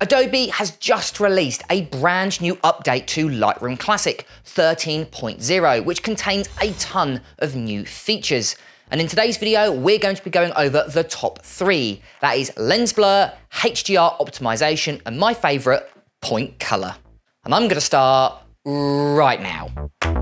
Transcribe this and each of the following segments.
Adobe has just released a brand new update to Lightroom Classic 13.0, which contains a ton of new features. And in today's video, we're going to be going over the top three. That is lens blur, HDR optimization, and my favorite, point color. And I'm gonna start right now.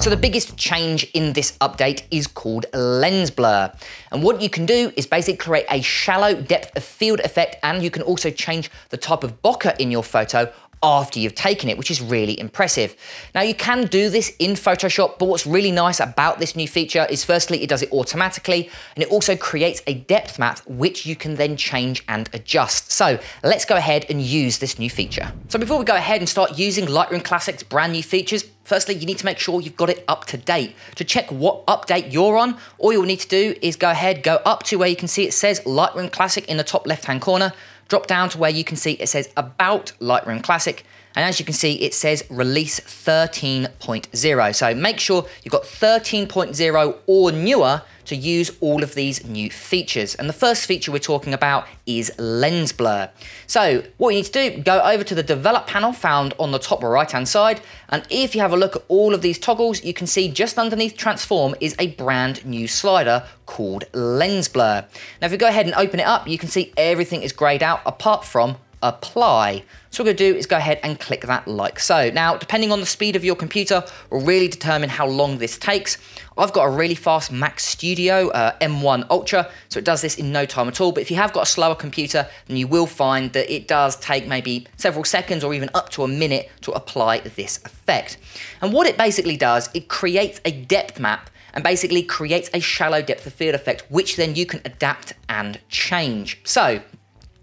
So the biggest change in this update is called lens blur. And what you can do is basically create a shallow depth of field effect and you can also change the type of bokeh in your photo after you've taken it, which is really impressive. Now you can do this in Photoshop, but what's really nice about this new feature is firstly, it does it automatically, and it also creates a depth map, which you can then change and adjust. So let's go ahead and use this new feature. So before we go ahead and start using Lightroom Classic's brand new features, Firstly, you need to make sure you've got it up to date. To check what update you're on, all you'll need to do is go ahead, go up to where you can see it says Lightroom Classic in the top left hand corner, drop down to where you can see it says About Lightroom Classic, and as you can see, it says release 13.0. So make sure you've got 13.0 or newer to use all of these new features. And the first feature we're talking about is lens blur. So what you need to do, go over to the develop panel found on the top right hand side. And if you have a look at all of these toggles, you can see just underneath transform is a brand new slider called lens blur. Now, if we go ahead and open it up, you can see everything is grayed out apart from apply. So what we're gonna do is go ahead and click that like so. Now, depending on the speed of your computer will really determine how long this takes. I've got a really fast Mac Studio uh, M1 Ultra, so it does this in no time at all. But if you have got a slower computer, then you will find that it does take maybe several seconds or even up to a minute to apply this effect. And what it basically does, it creates a depth map and basically creates a shallow depth of field effect, which then you can adapt and change. So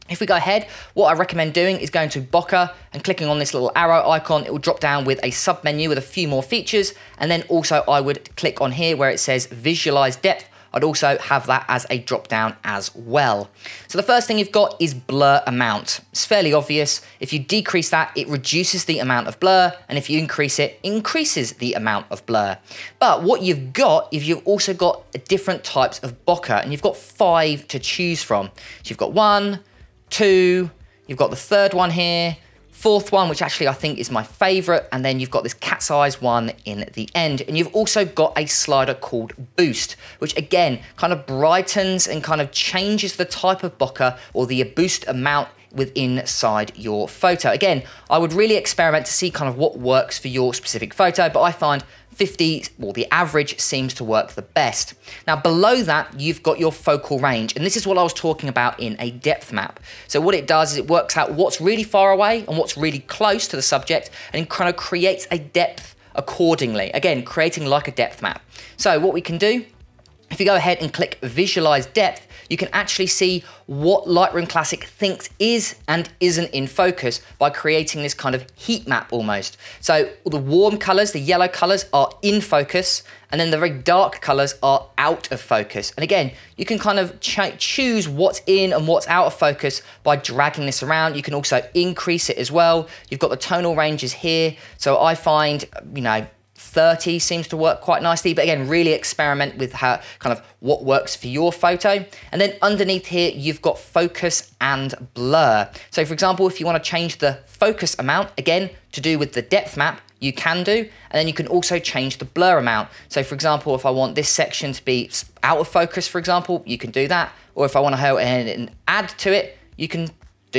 if we go ahead, what I recommend doing is going to Bokeh and clicking on this little arrow icon. It will drop down with a sub menu with a few more features. And then also I would click on here where it says visualize depth. I'd also have that as a drop down as well. So the first thing you've got is blur amount. It's fairly obvious. If you decrease that, it reduces the amount of blur. And if you increase it, increases the amount of blur. But what you've got is you've also got different types of bokeh and you've got five to choose from. So you've got one, two, you've got the third one here, fourth one, which actually I think is my favorite, and then you've got this cat's eyes one in the end. And you've also got a slider called Boost, which again kind of brightens and kind of changes the type of bokeh or the boost amount within inside your photo. Again, I would really experiment to see kind of what works for your specific photo, but I find 50, well, the average seems to work the best. Now, below that, you've got your focal range, and this is what I was talking about in a depth map. So, what it does is it works out what's really far away and what's really close to the subject, and kind of creates a depth accordingly. Again, creating like a depth map. So, what we can do if you go ahead and click visualize depth, you can actually see what Lightroom Classic thinks is and isn't in focus by creating this kind of heat map almost. So the warm colors, the yellow colors are in focus and then the very dark colors are out of focus. And again, you can kind of ch choose what's in and what's out of focus by dragging this around. You can also increase it as well. You've got the tonal ranges here. So I find, you know, 30 seems to work quite nicely, but again, really experiment with how kind of what works for your photo. And then underneath here, you've got focus and blur. So for example, if you want to change the focus amount, again, to do with the depth map, you can do, and then you can also change the blur amount. So for example, if I want this section to be out of focus, for example, you can do that. Or if I want to go and add to it, you can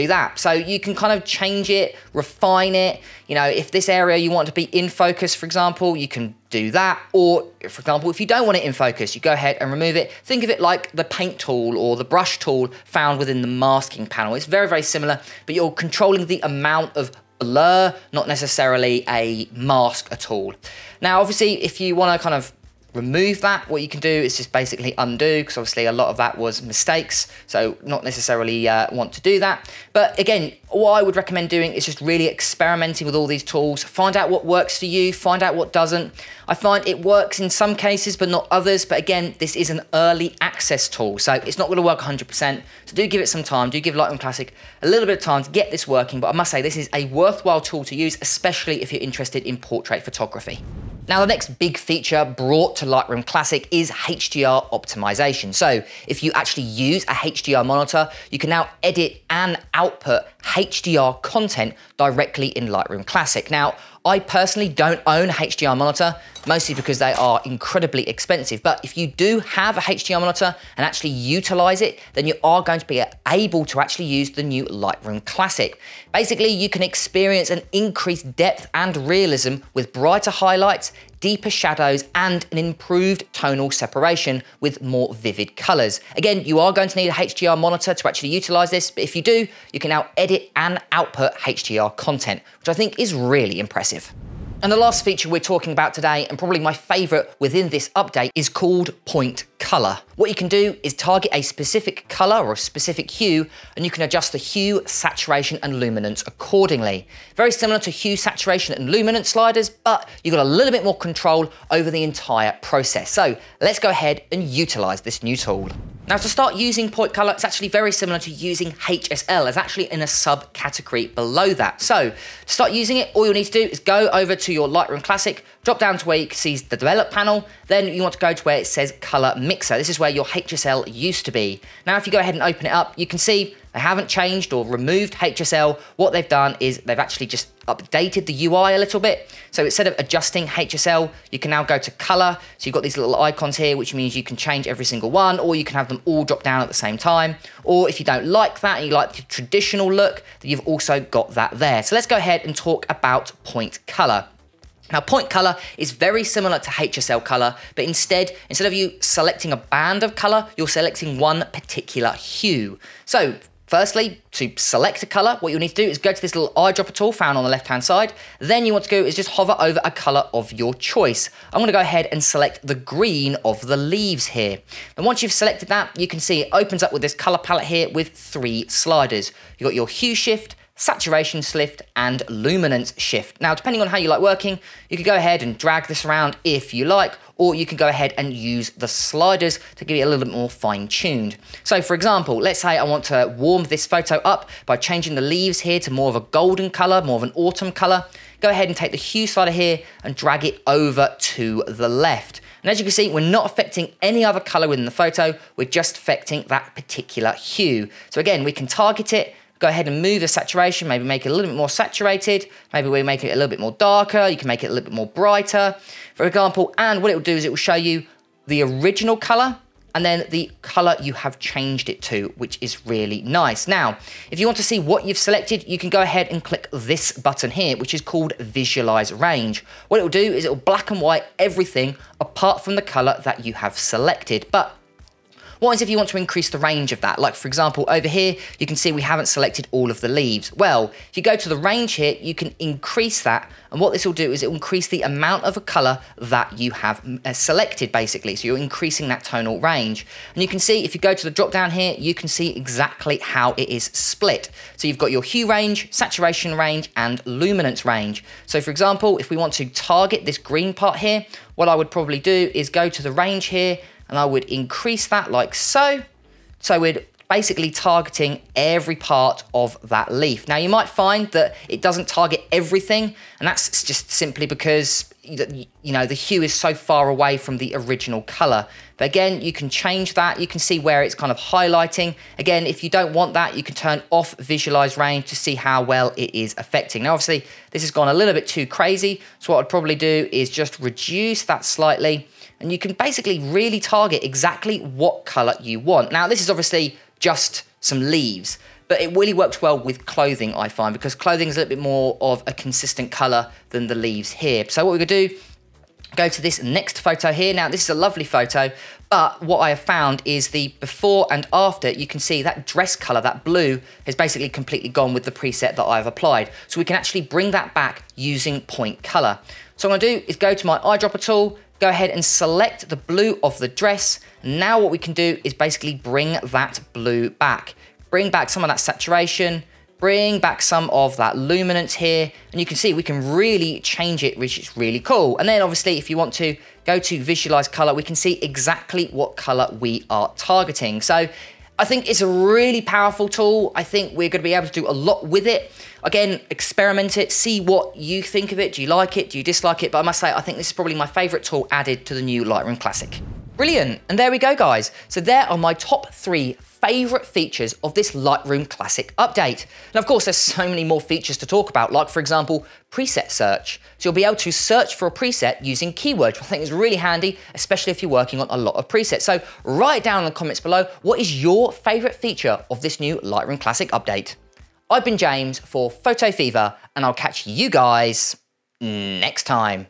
do that. So you can kind of change it, refine it. You know, if this area you want to be in focus, for example, you can do that. Or, for example, if you don't want it in focus, you go ahead and remove it. Think of it like the paint tool or the brush tool found within the masking panel. It's very, very similar, but you're controlling the amount of blur, not necessarily a mask at all. Now, obviously, if you want to kind of remove that, what you can do is just basically undo, because obviously a lot of that was mistakes, so not necessarily uh, want to do that. But again, what I would recommend doing is just really experimenting with all these tools, find out what works for you, find out what doesn't. I find it works in some cases, but not others. But again, this is an early access tool, so it's not going to work 100%. So do give it some time, do give Lightroom Classic a little bit of time to get this working. But I must say, this is a worthwhile tool to use, especially if you're interested in portrait photography. Now, the next big feature brought to Lightroom Classic is HDR optimization. So if you actually use a HDR monitor, you can now edit and output HDR content directly in Lightroom Classic. Now, I personally don't own a HDR monitor, mostly because they are incredibly expensive. But if you do have a HDR monitor and actually utilize it, then you are going to be able to actually use the new Lightroom Classic. Basically, you can experience an increased depth and realism with brighter highlights, deeper shadows, and an improved tonal separation with more vivid colors. Again, you are going to need a HDR monitor to actually utilize this, but if you do, you can now edit and output HDR content, which I think is really impressive. And the last feature we're talking about today, and probably my favorite within this update, is called point color. What you can do is target a specific color or a specific hue, and you can adjust the hue, saturation, and luminance accordingly. Very similar to hue, saturation, and luminance sliders, but you've got a little bit more control over the entire process. So let's go ahead and utilize this new tool. Now to start using point color, it's actually very similar to using HSL. It's actually in a subcategory below that. So to start using it, all you'll need to do is go over to your Lightroom Classic, drop down to where you can see the develop panel, then you want to go to where it says color mixer. This is where your HSL used to be. Now if you go ahead and open it up, you can see they haven't changed or removed HSL. What they've done is they've actually just updated the UI a little bit. So instead of adjusting HSL, you can now go to color. So you've got these little icons here, which means you can change every single one, or you can have them all drop down at the same time. Or if you don't like that and you like the traditional look, then you've also got that there. So let's go ahead and talk about point color. Now point color is very similar to HSL color, but instead, instead of you selecting a band of color, you're selecting one particular hue. So Firstly, to select a color, what you'll need to do is go to this little eyedropper tool found on the left-hand side. Then you want to go is just hover over a color of your choice. I'm gonna go ahead and select the green of the leaves here. And once you've selected that, you can see it opens up with this color palette here with three sliders. You've got your hue shift, saturation shift, and luminance shift. Now, depending on how you like working, you can go ahead and drag this around if you like, or you can go ahead and use the sliders to give it a little bit more fine-tuned. So for example, let's say I want to warm this photo up by changing the leaves here to more of a golden color, more of an autumn color. Go ahead and take the hue slider here and drag it over to the left. And as you can see, we're not affecting any other color within the photo, we're just affecting that particular hue. So again, we can target it go ahead and move the saturation, maybe make it a little bit more saturated, maybe we make it a little bit more darker, you can make it a little bit more brighter, for example, and what it will do is it will show you the original color and then the color you have changed it to, which is really nice. Now, if you want to see what you've selected, you can go ahead and click this button here, which is called Visualize Range. What it will do is it will black and white everything apart from the color that you have selected. But what is if you want to increase the range of that? Like for example, over here, you can see we haven't selected all of the leaves. Well, if you go to the range here, you can increase that. And what this will do is it will increase the amount of a color that you have uh, selected basically. So you're increasing that tonal range. And you can see if you go to the drop down here, you can see exactly how it is split. So you've got your hue range, saturation range, and luminance range. So for example, if we want to target this green part here, what I would probably do is go to the range here and I would increase that like so. So we're basically targeting every part of that leaf. Now you might find that it doesn't target everything and that's just simply because you know the hue is so far away from the original color. But again, you can change that. You can see where it's kind of highlighting. Again, if you don't want that, you can turn off visualize range to see how well it is affecting. Now, obviously, this has gone a little bit too crazy. So what I'd probably do is just reduce that slightly and you can basically really target exactly what color you want. Now, this is obviously just some leaves, but it really works well with clothing, I find, because clothing is a little bit more of a consistent color than the leaves here. So what we're gonna do, go to this next photo here. Now, this is a lovely photo, but what I have found is the before and after, you can see that dress color, that blue, has basically completely gone with the preset that I've applied. So we can actually bring that back using point color. So what I'm gonna do is go to my eyedropper tool, go ahead and select the blue of the dress. Now what we can do is basically bring that blue back. Bring back some of that saturation, bring back some of that luminance here, and you can see we can really change it, which is really cool. And then obviously if you want to go to visualize color, we can see exactly what color we are targeting. So I think it's a really powerful tool. I think we're going to be able to do a lot with it. Again, experiment it, see what you think of it. Do you like it? Do you dislike it? But I must say, I think this is probably my favorite tool added to the new Lightroom Classic. Brilliant. And there we go, guys. So there are my top three favorite features of this Lightroom Classic update. And of course, there's so many more features to talk about, like for example, preset search. So you'll be able to search for a preset using keywords, which I think is really handy, especially if you're working on a lot of presets. So write down in the comments below, what is your favorite feature of this new Lightroom Classic update? I've been James for Photo Feaver, and I'll catch you guys next time.